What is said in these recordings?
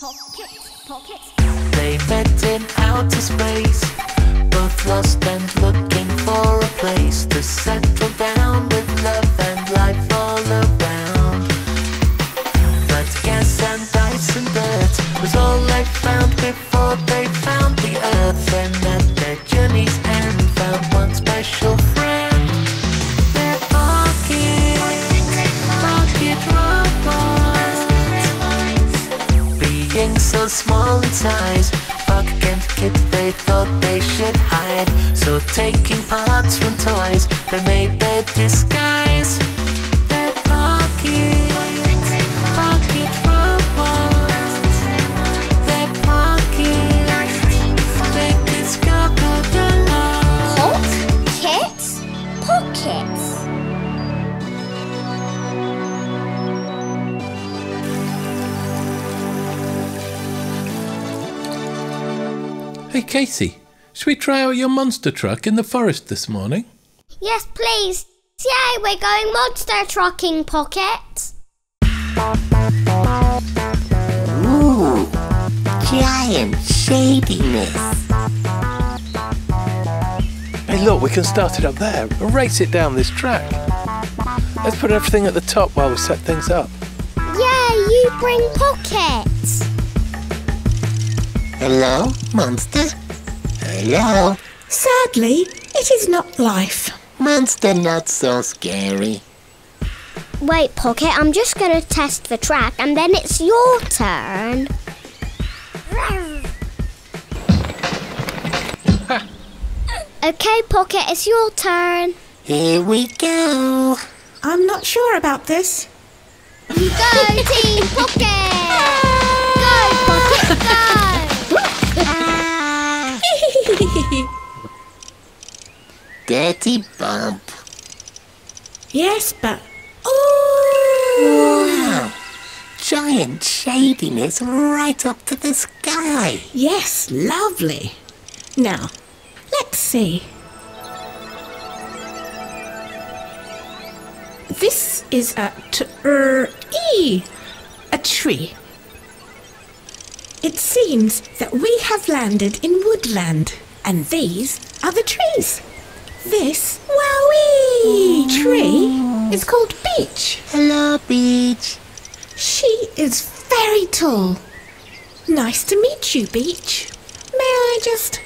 Pockets, pockets. They met in outer space, both lost and looking for a place to settle down with love Being so small in size, Poc and Kit they thought they should hide. So taking parts from toys, they made their disguise. Hey, Kasey, should we try out your monster truck in the forest this morning? Yes, please. Yay, we're going monster trucking PocKit. Ooh, giant shadiness. Hey, look, we can start it up there and race it down this track. Let's put everything at the top while we set things up. Yeah, you bring pockets. Hello, monster? Hello? Sadly, it is not life. Monster not so scary. Wait, PocKit, I'm just going to test the track and then it's your turn. okay, PocKit, it's your turn. Here we go. I'm not sure about this. Go, Team PocKit! Dirty bump. yes, but. Oh! Wow. Giant shadiness right up to the sky. Yes, lovely. Now, let's see. This is a tree. A tree. It seems that we have landed in woodland, and these are the trees. This wowee tree is called Beech. Hello, Beech. She is very tall. Nice to meet you, Beech. May I just.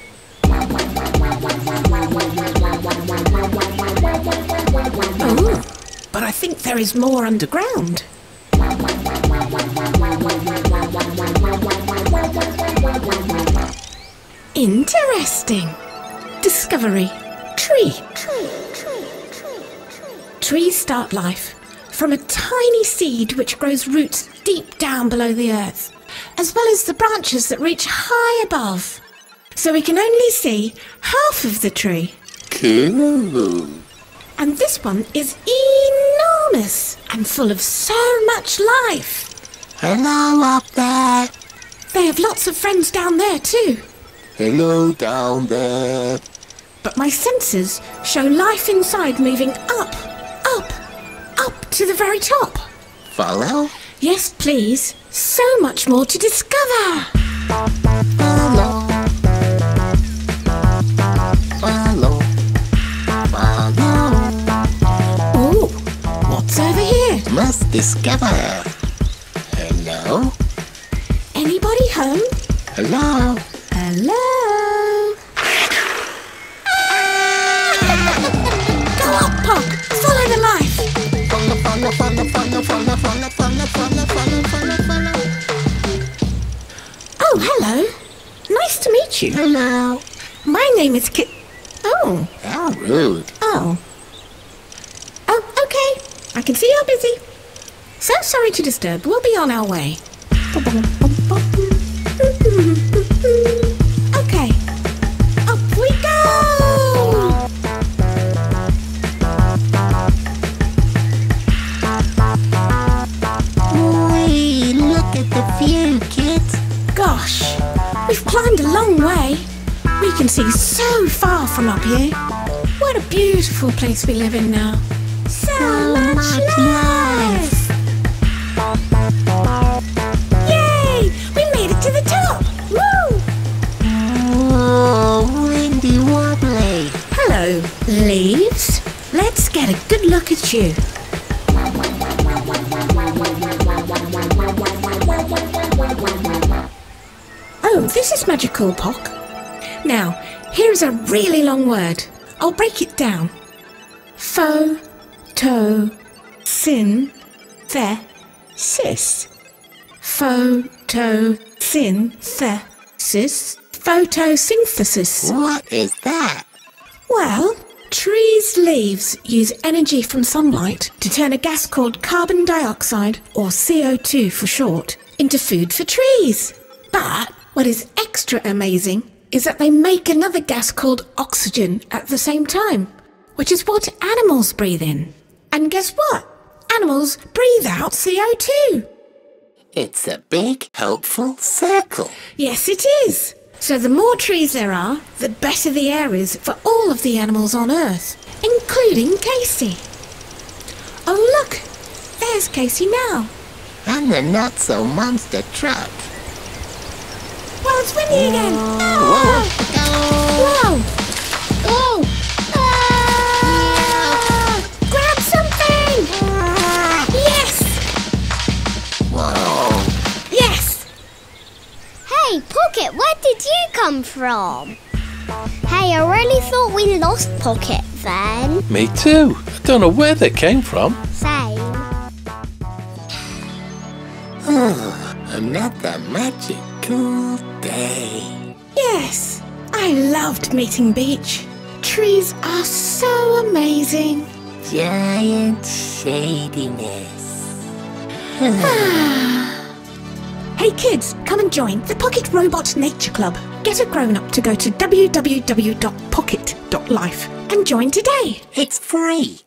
Oh, but I think there is more underground. Interesting. Discovery. Tree. Trees start life from a tiny seed which grows roots deep down below the earth, as well as the branches that reach high above. So we can only see half of the tree. Cool. And this one is enormous and full of so much life. Hello up there. They have lots of friends down there too. Hello down there. But my senses show life inside moving up, up, up to the very top. Follow? Yes, please. So much more to discover. Follow. Follow. Follow. Oh, what's over here? Must discover. Hello? Anybody home? Hello? Hello? Oh, hello. Nice to meet you. Hello. My name is Kit. Oh, oh How rude. oh. Oh, okay. I can see you're busy. So sorry to disturb. We'll be on our way. We've climbed a long way. We can see so far from up here. What a beautiful place we live in now. So, so much, much life. life! Yay! We made it to the top! Woo! Oh, windy wobbly. Hello, leaves. Let's get a good look at you. Oh, this is magical, Poc. Now, here's a really long word. I'll break it down. Pho, to, sin, the, sis. Photosynthesis. Photosynthesis. What is that? Well, trees' leaves use energy from sunlight to turn a gas called carbon dioxide, or CO2 for short, into food for trees. But what is extra amazing is that they make another gas called oxygen at the same time, which is what animals breathe in. And guess what? Animals breathe out CO2. It's a big, helpful circle. Yes, it is. So the more trees there are, the better the air is for all of the animals on Earth, including Kasey. Oh, look! There's Kasey now. And the not-so monster truck. Well, it's windy again. Whoa! Whoa! Oh! Ah! Grab something! Yes! Whoa! Yes! Hey, PocKit, where did you come from? Hey, I really thought we lost PocKit then. Me too. I don't know where they came from. Same. Another magical day. Yes! I loved meeting Beech. Trees are so amazing. Giant shadiness. Ah. Hey kids, come and join the PocKit Robot Nature Club. Get a grown up to go to www.pockit.life and join today. It's free.